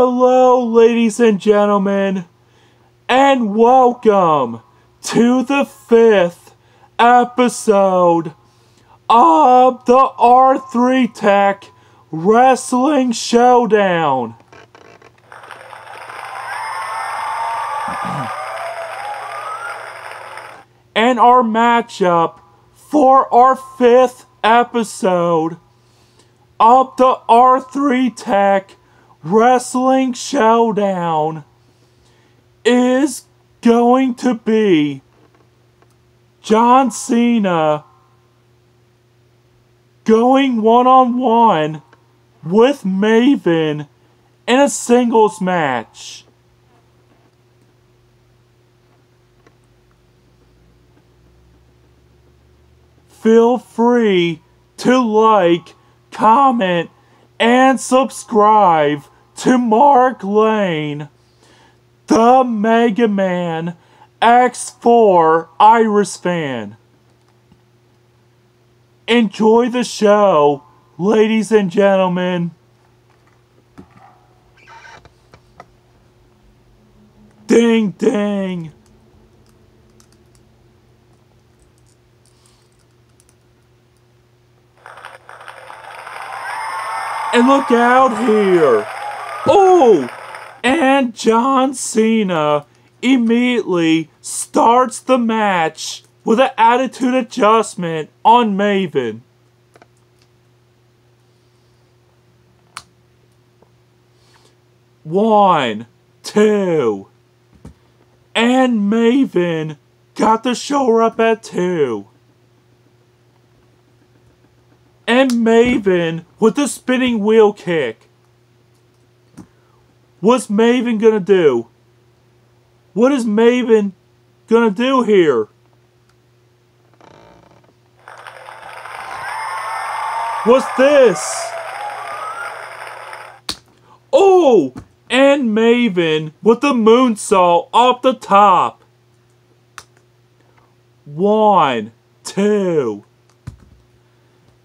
Hello, ladies and gentlemen, and welcome to the fifth episode of the R3 Tech Wrestling Showdown. and our matchup for our fifth episode of the R3 Tech Wrestling Showdown is going to be John Cena going one on one with Maven in a singles match. Feel free to like, comment, and subscribe to Mark Lane, the Mega Man X4 Iris fan. Enjoy the show, ladies and gentlemen. Ding ding. And look out here. Oh! And John Cena immediately starts the match with an attitude adjustment on Maven. One, two. And Maven got the show up at two. And Maven with the spinning wheel kick. What's Maven gonna do? What is Maven gonna do here? What's this? Oh! And Maven with the moonsault off the top. One, two.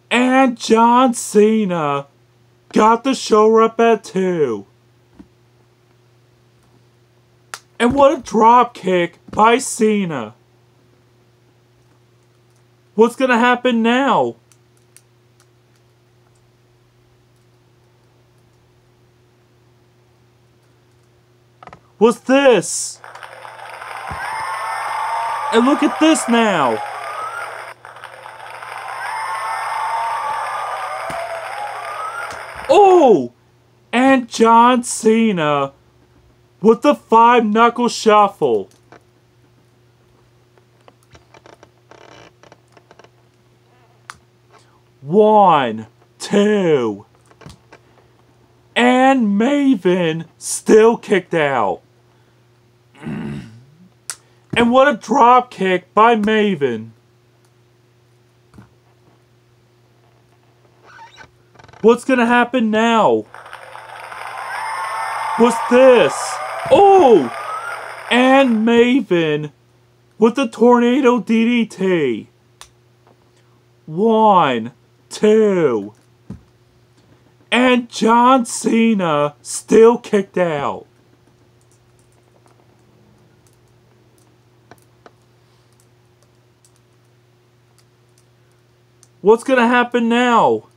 And John Cena got the show up at two. And what a drop kick by Cena. What's gonna happen now? What's this? And look at this now. Oh! And John Cena with the five knuckle shuffle. One, two. And Maven still kicked out. and what a drop kick by Maven. What's gonna happen now? What's this? Oh! And Maven with the Tornado DDT. One, two. And John Cena still kicked out. What's gonna happen now?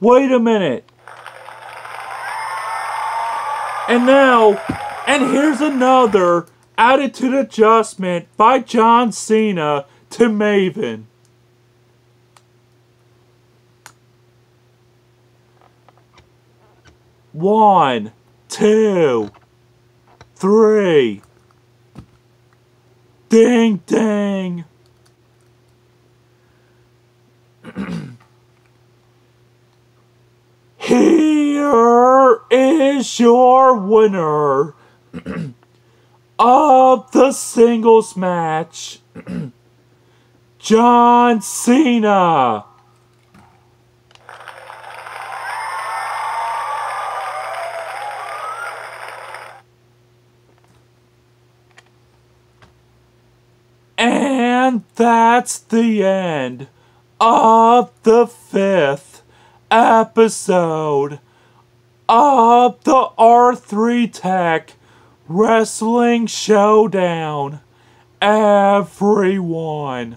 Wait a minute. And now, and here's another attitude adjustment by John Cena to Maven. One, two, three. Ding, ding. Here is your winner of the singles match, John Cena. And that's the end of the fifth episode of the R3 Tech Wrestling Showdown, everyone.